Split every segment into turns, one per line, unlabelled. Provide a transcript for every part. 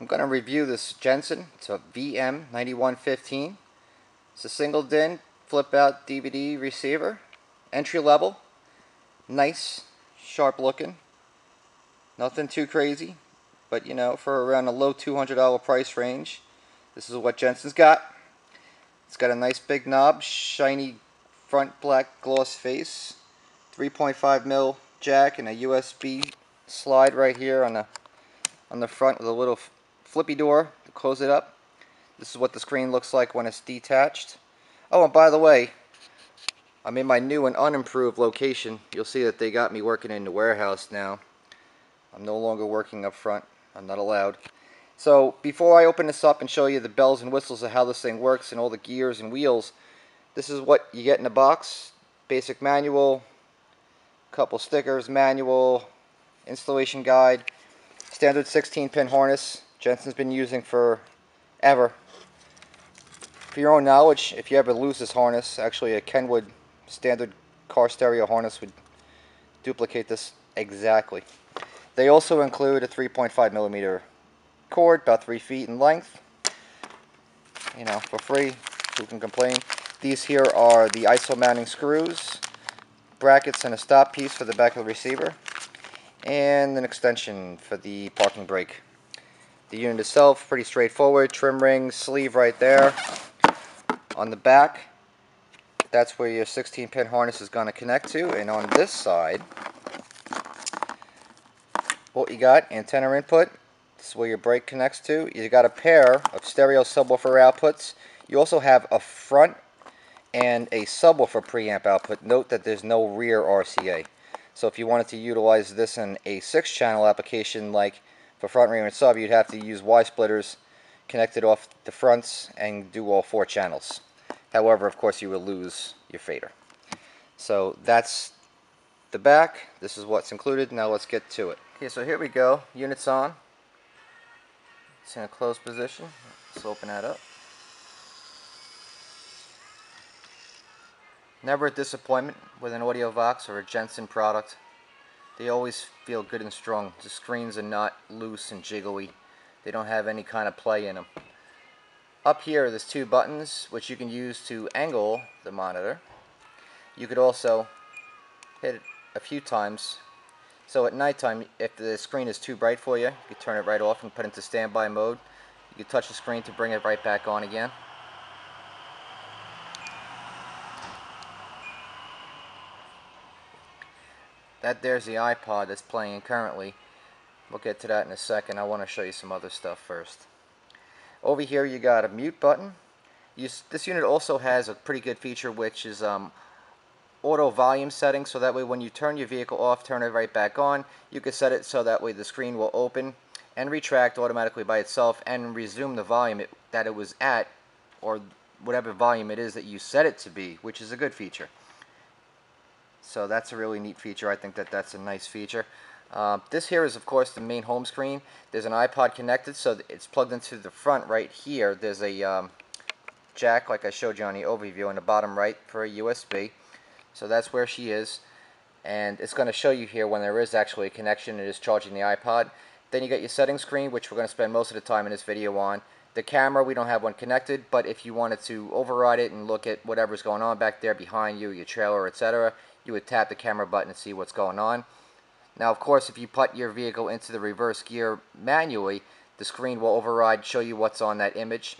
I'm going to review this Jensen. It's a VM9115. It's a single DIN flip out DVD receiver. Entry level. Nice, sharp looking. Nothing too crazy. But you know, for around a low $200 price range, this is what Jensen's got. It's got a nice big knob, shiny front black gloss face, 3.5 mil jack, and a USB slide right here on the on the front with a little flippy door to close it up. This is what the screen looks like when it's detached. Oh, and by the way, I'm in my new and unimproved location. You'll see that they got me working in the warehouse now. I'm no longer working up front. I'm not allowed. So before I open this up and show you the bells and whistles of how this thing works and all the gears and wheels, this is what you get in the box. Basic manual, couple stickers, manual, installation guide, standard 16 pin harness, Jensen's been using for ever. For your own knowledge, if you ever lose this harness, actually a Kenwood standard car stereo harness would duplicate this exactly. They also include a 3.5 millimeter cord, about 3 feet in length. You know, for free, who can complain? These here are the ISO mounting screws, brackets and a stop piece for the back of the receiver, and an extension for the parking brake. The unit itself, pretty straightforward. Trim ring, sleeve right there. On the back, that's where your 16 pin harness is going to connect to. And on this side, what you got, antenna input. This is where your brake connects to. You got a pair of stereo subwoofer outputs. You also have a front and a subwoofer preamp output. Note that there's no rear RCA. So if you wanted to utilize this in a six channel application like for front rear and sub, you'd have to use Y splitters connected off the fronts and do all four channels. However, of course, you will lose your fader. So that's the back. This is what's included. Now let's get to it. Okay, so here we go. Unit's on. It's in a closed position. Let's open that up. Never a disappointment with an AudioVox or a Jensen product. They always feel good and strong. The screens are not loose and jiggly. They don't have any kind of play in them. Up here there's two buttons which you can use to angle the monitor. You could also hit it a few times. So at nighttime, if the screen is too bright for you, you can turn it right off and put it into standby mode. You can touch the screen to bring it right back on again. That there's the iPod that's playing currently. We'll get to that in a second. I want to show you some other stuff first. Over here you got a mute button. You, this unit also has a pretty good feature which is um, auto volume setting so that way when you turn your vehicle off, turn it right back on, you can set it so that way the screen will open and retract automatically by itself and resume the volume it, that it was at or whatever volume it is that you set it to be, which is a good feature. So that's a really neat feature. I think that that's a nice feature. Uh, this here is, of course, the main home screen. There's an iPod connected, so it's plugged into the front right here. There's a um, jack, like I showed you on the overview, in the bottom right for a USB. So that's where she is. And it's going to show you here when there is actually a connection. And It is charging the iPod. Then you got your settings screen, which we're going to spend most of the time in this video on. The camera, we don't have one connected, but if you wanted to override it and look at whatever's going on back there behind you, your trailer, etc., you would tap the camera button and see what's going on. Now, of course, if you put your vehicle into the reverse gear manually, the screen will override, show you what's on that image.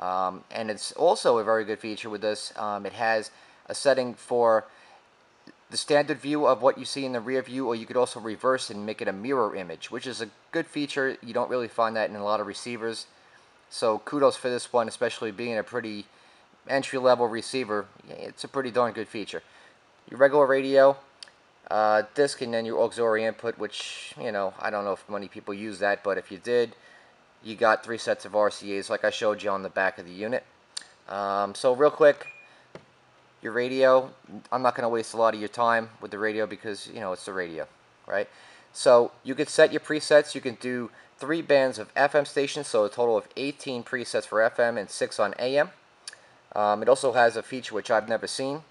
Um, and it's also a very good feature with this. Um, it has a setting for the standard view of what you see in the rear view, or you could also reverse and make it a mirror image, which is a good feature. You don't really find that in a lot of receivers. So kudos for this one, especially being a pretty entry-level receiver. It's a pretty darn good feature your regular radio, uh, disc, and then your auxiliary input, which, you know, I don't know if many people use that, but if you did, you got three sets of RCAs like I showed you on the back of the unit. Um, so real quick, your radio, I'm not going to waste a lot of your time with the radio because, you know, it's the radio, right? So you could set your presets. You can do three bands of FM stations, so a total of 18 presets for FM and 6 on AM. Um, it also has a feature which I've never seen,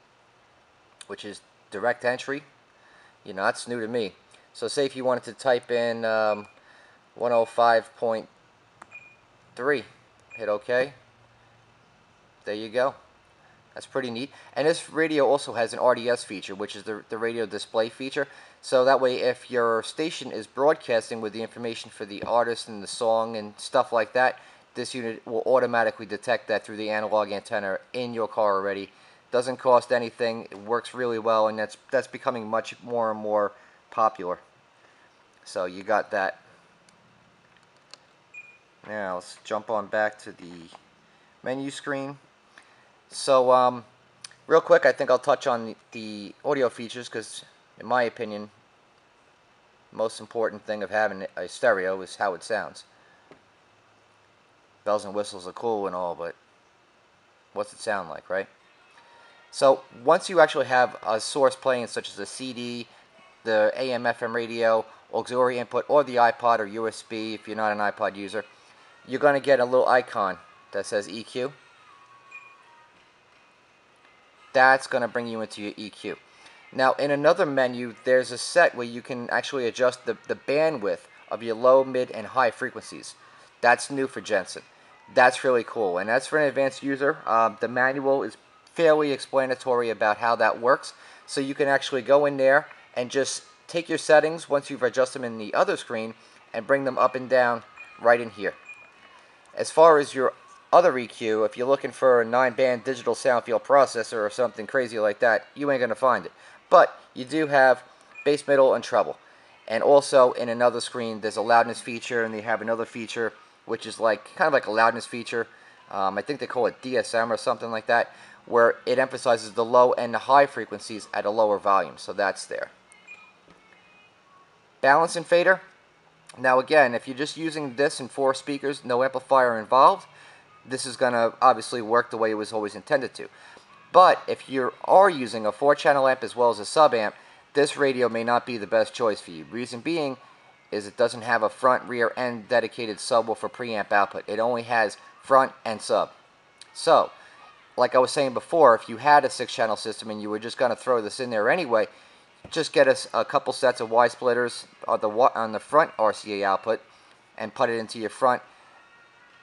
which is direct entry. You know, that's new to me. So say if you wanted to type in um, 105.3. Hit OK. There you go. That's pretty neat. And this radio also has an RDS feature, which is the, the radio display feature. So that way, if your station is broadcasting with the information for the artist and the song and stuff like that, this unit will automatically detect that through the analog antenna in your car already. Doesn't cost anything. It works really well, and that's that's becoming much more and more popular. So you got that. Now let's jump on back to the menu screen. So um, real quick, I think I'll touch on the, audio features because, in my opinion, most important thing of having a stereo is how it sounds. Bells and whistles are cool and all, but what's it sound like, right? So once you actually have a source playing, such as a CD, the AM FM radio, auxiliary input, or the iPod or USB, if you're not an iPod user, you're going to get a little icon that says EQ. That's going to bring you into your EQ. Now, in another menu, there's a set where you can actually adjust the, the bandwidth of your low, mid, and high frequencies. That's new for Jensen. That's really cool. And as for an advanced user, uh, the manual is fairly explanatory about how that works. So you can actually go in there and just take your settings once you've adjusted them in the other screen and bring them up and down right in here. As far as your other EQ, if you're looking for a 9-band digital sound field processor or something crazy like that, you ain't going to find it. But you do have bass, middle, and treble. And also in another screen, there's a loudness feature, and they have another feature which is like kind of like a loudness feature. Um, I think they call it DSM or something like that, where it emphasizes the low and the high frequencies at a lower volume. So that's there. Balance and fader. Now again, if you're just using this and four speakers, no amplifier involved, this is going to obviously work the way it was always intended to. But if you are using a 4-channel amp as well as a sub-amp, this radio may not be the best choice for you. Reason being is it doesn't have a front, rear, and dedicated subwoofer preamp output. It only has front and sub. So, like I was saying before, if you had a 6-channel system and you were just going to throw this in there anyway, just get a, a couple sets of Y splitters on the, on the front RCA output and put it into your front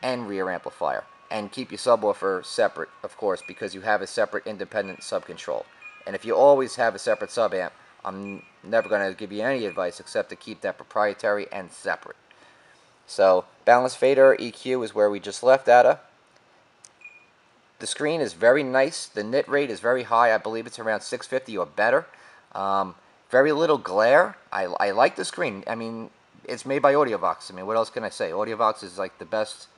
and rear amplifier and keep your subwoofer separate, of course, because you have a separate independent subcontrol. And if you always have a separate subamp, I'm never going to give you any advice except to keep that proprietary and separate. So, balance fader EQ is where we just left at. The screen is very nice. The nit rate is very high. I believe it's around 650 or better. Um, very little glare. I, I like the screen. I mean, it's made by AudioVox. I mean, what else can I say? AudioVox is like the best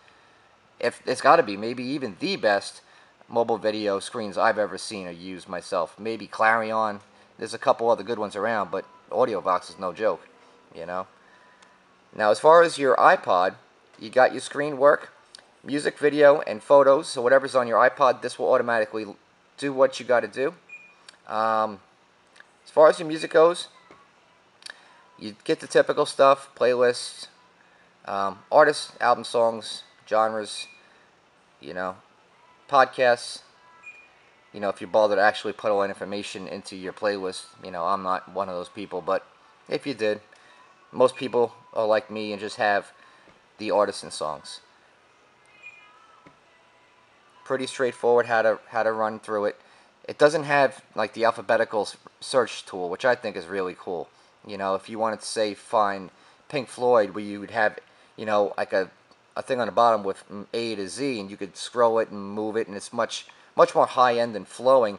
if it's got to be maybe even the best mobile video screens I've ever seen or used myself. Maybe Clarion. There's a couple other good ones around, but AudioVox is no joke, you know. Now, as far as your iPod, you got your screen work, music, video, and photos. So whatever's on your iPod, this will automatically do what you got to do. Um, as far as your music goes, you get the typical stuff, playlists, um, artists, album songs, genres, you know, podcasts. You know, if you bother to actually put all that information into your playlist, you know, I'm not one of those people, but if you did, most people are like me and just have the artists and songs. Pretty straightforward how to how to run through it. It doesn't have like the alphabetical search tool, which I think is really cool. You know, if you wanted to say find Pink Floyd, where you would have, you know, like a a thing on the bottom with mm, A to Z, and you could scroll it and move it, and it's much much more high-end and flowing.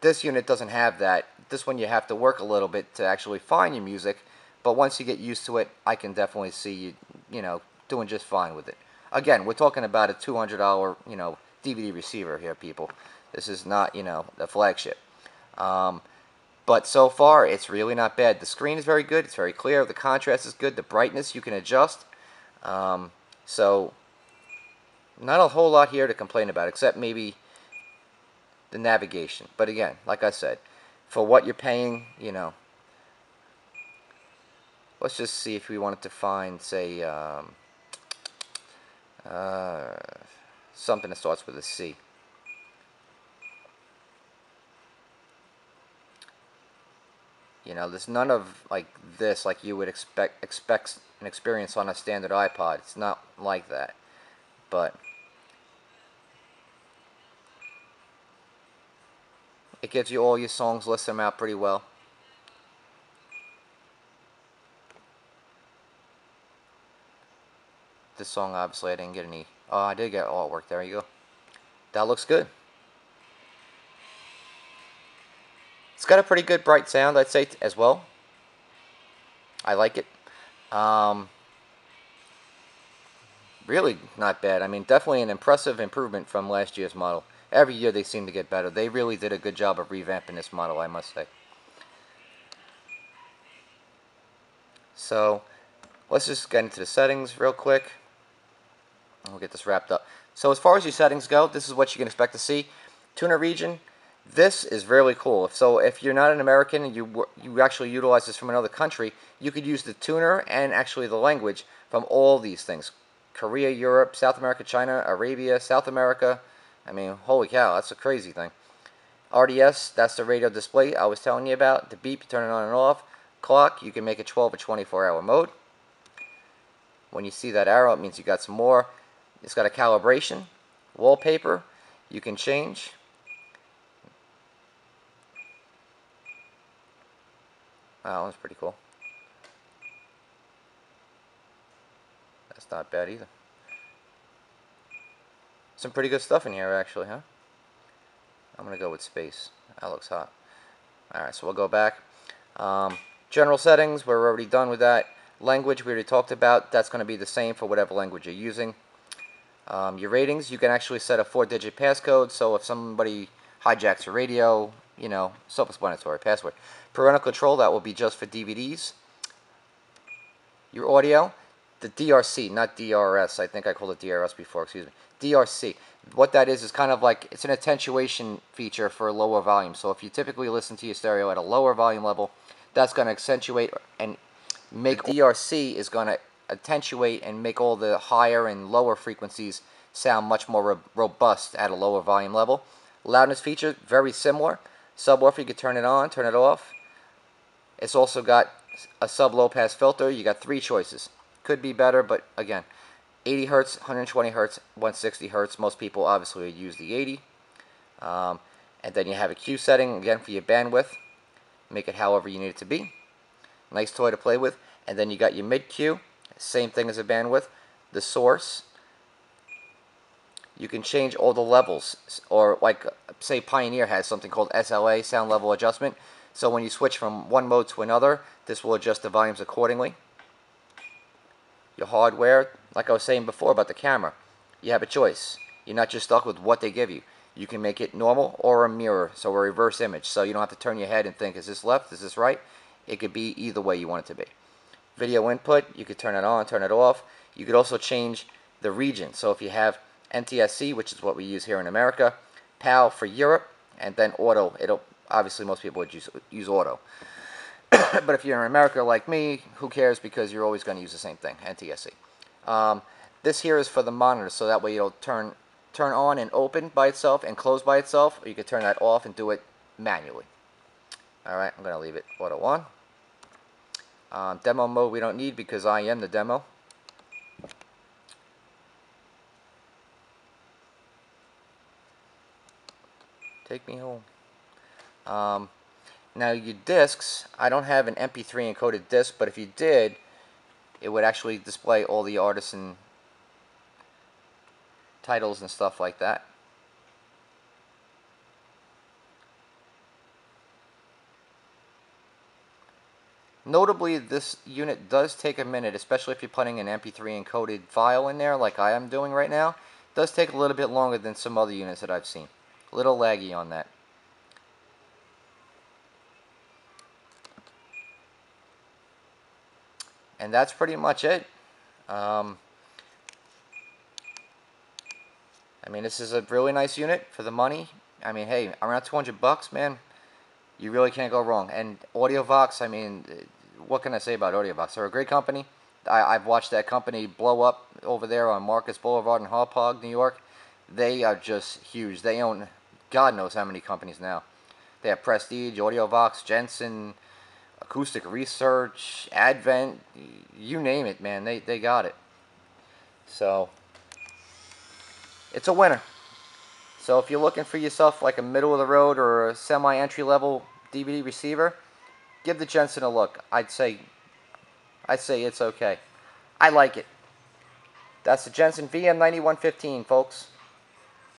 This unit doesn't have that. This one you have to work a little bit to actually find your music, but once you get used to it, I can definitely see you, you know, doing just fine with it. Again, we're talking about a $200, you know, DVD receiver here, people. This is not, you know, the flagship. Um, but so far, it's really not bad. The screen is very good. It's very clear. The contrast is good. The brightness you can adjust. Um, so, not a whole lot here to complain about, except maybe the navigation. But again, like I said, for what you're paying, you know, let's just see if we wanted to find, say, um, uh, something that starts with a C. You know, there's none of like this like you would expect expect an experience on a standard iPod. It's not like that. but it gives you all your songs, lists them out pretty well. This song, obviously, I didn't get any. Oh, I did get artwork. There you go. That looks good. It's got a pretty good bright sound, I'd say, as well. I like it. Um, really not bad. I mean, definitely an impressive improvement from last year's model. Every year they seem to get better. They really did a good job of revamping this model, I must say. So, let's just get into the settings real quick. We'll get this wrapped up. So as far as your settings go, this is what you can expect to see. Tuner region, this is really cool. So if you're not an American and you you actually utilize this from another country, you could use the tuner and actually the language from all these things. Korea, Europe, South America, China, Arabia, South America. I mean, holy cow, that's a crazy thing. RDS, that's the radio display I was telling you about. The beep, turn it on and off. Clock, you can make it 12 or 24 hour mode. When you see that arrow, it means you got some more. It's got a calibration. Wallpaper, you can change. Wow, that one's pretty cool. That's not bad either. Some pretty good stuff in here, actually, huh? I'm going to go with space. That looks hot. Alright, so we'll go back. Um, general settings, we're already done with that. Language, we already talked about. That's going to be the same for whatever language you're using. Um, your ratings, you can actually set a four-digit passcode, so if somebody hijacks your radio, you know, self-explanatory password. Parental control, that will be just for DVDs. Your audio, the DRC, not DRS. I think I called it DRS before, excuse me. DRC. What that is is kind of like, it's an attenuation feature for lower volume. So if you typically listen to your stereo at a lower volume level, that's going to accentuate and make DRC is going to attenuate and make all the higher and lower frequencies sound much more ro robust at a lower volume level. Loudness feature, very similar. Subwoofer, you can turn it on, turn it off. It's also got a sub low pass filter. You got three choices. Could be better, but again, 80 hertz, 120 hertz, 160 hertz. Most people obviously use the 80. Um, and then you have a Q setting again for your bandwidth. Make it however you need it to be. Nice toy to play with. And then you got your mid Q, same thing as a bandwidth. The source, you can change all the levels, or like say Pioneer has something called SLA, sound level adjustment. So when you switch from one mode to another, this will adjust the volumes accordingly. Your hardware, like I was saying before about the camera, you have a choice. You're not just stuck with what they give you. You can make it normal or a mirror, so a reverse image. So you don't have to turn your head and think, is this left, is this right? It could be either way you want it to be video input, you could turn it on, turn it off. You could also change the region. So if you have NTSC, which is what we use here in America, PAL for Europe, and then auto, it'll obviously most people would use, use auto. but if you're in America like me, who cares because you're always going to use the same thing, NTSC. Um, this here is for the monitor, so that way it'll turn turn on and open by itself and close by itself, or you can turn that off and do it manually. Alright, I'm going to leave it auto on. Um, demo mode we don't need because I am the demo. Take me home. Um, now your discs, I don't have an MP3 encoded disc, but if you did, it would actually display all the artists and titles and stuff like that. Notably, this unit does take a minute, especially if you're putting an MP3 encoded file in there like I am doing right now. It does take a little bit longer than some other units that I've seen. A little laggy on that. And that's pretty much it. Um, I mean, this is a really nice unit for the money. I mean, hey, around 200 bucks, man, you really can't go wrong. And AudioVox, I mean, what can I say about AudioVox? They're a great company. I, have watched that company blow up over there on Marcus Boulevard in Hauppauge, New York. They are just huge. They own God knows how many companies now. They have Prestige, AudioVox, Jensen, Acoustic Research, Advent, you name it, man. They, they got it. So, it's a winner. So if you're looking for yourself like a middle of the road or a semi entry level DVD receiver, give the Jensen a look. I'd say I'd say it's okay. I like it. That's the Jensen VM9115, folks.